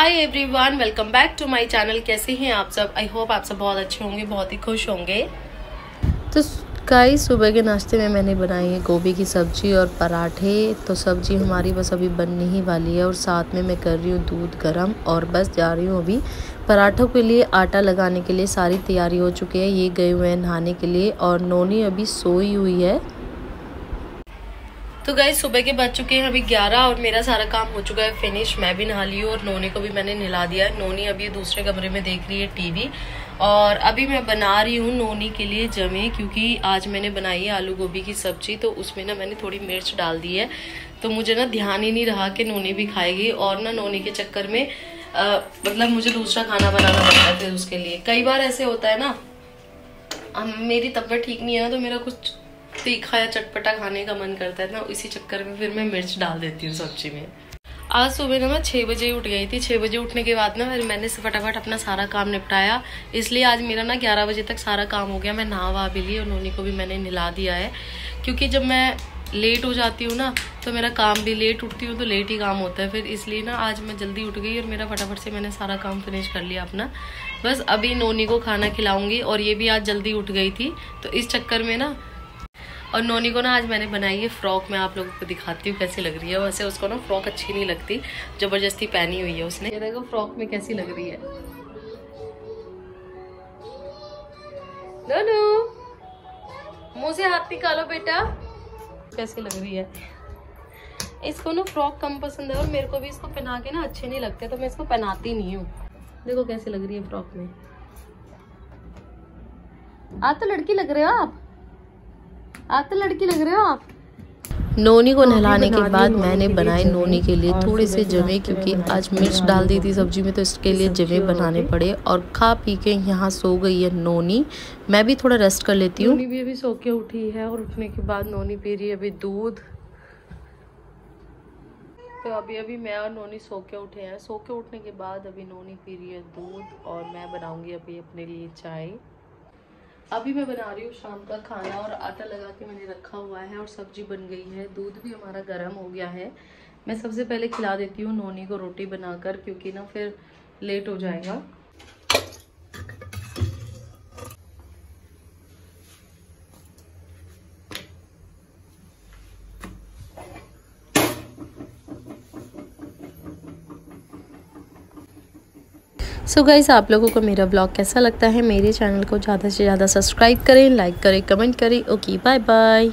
Hi everyone welcome back to my channel कैसे हैं आप सब? आई होप आप सब बहुत अच्छे होंगे, बहुत ही खुश होंगे। तो कई सुबह के नाश्ते में मैंने बनाई है गोभी की सब्ज़ी और पराठे। तो सब्ज़ी हमारी बस अभी बनने ही वाली है और साथ में मैं कर रही हूँ दूध गरम और बस जा रही हूँ अभी पराठों के लिए, आटा लगाने के लिए। सारी तैयारी हो चुकी है, ये गए हुए हैं नहाने के लिए और नोनी अभी सोई हुई है। तो गए सुबह के बज चुके हैं अभी ग्यारह और मेरा सारा काम हो चुका है फिनिश मैं भी नहा ली हूँ और नोनी को भी मैंने नहला दिया। है नोनी अभी दूसरे कमरे में देख रही है टीवी और अभी मैं बना रही हूँ नोनी के लिए जमे, क्योंकि आज मैंने बनाई है आलू गोभी की सब्ज़ी तो उसमें ना मैंने थोड़ी मिर्च डाल दी है। तो मुझे ना ध्यान ही नहीं रहा कि नोनी भी खाएगी और ना नोनी के चक्कर में मतलब मुझे दूसरा खाना बनाना पड़ता है उसके लिए। कई बार ऐसे होता है ना मेरी तबियत ठीक नहीं है ना तो मेरा कुछ तीखा या चटपटा खाने का मन करता है, ना इसी चक्कर में फिर मैं मिर्च डाल देती हूँ सब्ज़ी में। आज सुबह ना मैं छः बजे उठ गई थी छः बजे उठने के बाद ना फिर मैंने फटाफट अपना सारा काम निपटाया। इसलिए आज मेरा ना ग्यारह बजे तक सारा काम हो गया, मैं नहा वहा भी ली और नोनी को भी मैंने नला दिया है। क्योंकि जब मैं लेट हो जाती हूँ ना तो मेरा काम भी लेट उठती हूँ तो लेट ही काम होता है। फिर इसलिए ना आज मैं जल्दी उठ गई और मेरा फटाफट से मैंने सारा काम फिनिश कर लिया अपना। बस अभी नोनी को खाना खिलाऊँगी और ये भी आज जल्दी उठ गई थी। तो इस चक्कर में ना और नोनी को ना आज मैंने बनाई है फ्रॉक, मैं आप लोगों को दिखाती हूँ कैसी लग रही है। वैसे उसको ना फ्रॉक अच्छी नहीं लगती, ज़बरदस्ती पहनी हुई है उसने। ये देखो फ्रॉक में कैसी लग रही है। नोनू, मुँह से हाथ निकालो बेटा। कैसी लग रही है। इसको ना फ्रॉक कम पसंद है और मेरे को भी इसको पहना के ना अच्छे नहीं लगते तो मैं इसको पहनाती नहीं हूँ। देखो कैसी लग रही है फ्रॉक में। आप तो लड़की लग रहे हो आप? आप तो लड़की लग रहे हो आप। नोनी को नहलाने के बाद मैंने बनाए नोनी के लिए थोड़े से जमे क्योंकि आज मिर्च डाल दी थी सब्ज़ी में तो इसके लिए जमे बनाने पड़े और खा पी के यहाँ सो गई है नोनी। मैं भी थोड़ा रेस्ट कर लेती हूँ। नोनी भी अभी सो के उठी है और उठने के बाद नोनी पी रही है अभी दूध। तो अभी अभी मैं और नोनी सो के उठे हैं। सो के उठने के बाद अभी नोनी पी रही है दूध और मैं बनाऊँगी अभी अपने लिए चाय। अभी मैं बना रही हूँ शाम का खाना और आटा लगा के मैंने रखा हुआ है और सब्ज़ी बन गई है। दूध भी हमारा गर्म हो गया है। मैं सबसे पहले खिला देती हूँ नोनी को रोटी बनाकर क्योंकि ना फिर लेट हो जाएगा। सो so गाइज़ आप लोगों को मेरा ब्लॉग कैसा लगता है? मेरे चैनल को ज़्यादा से ज़्यादा सब्सक्राइब करें लाइक करें कमेंट करें। Okay bye bye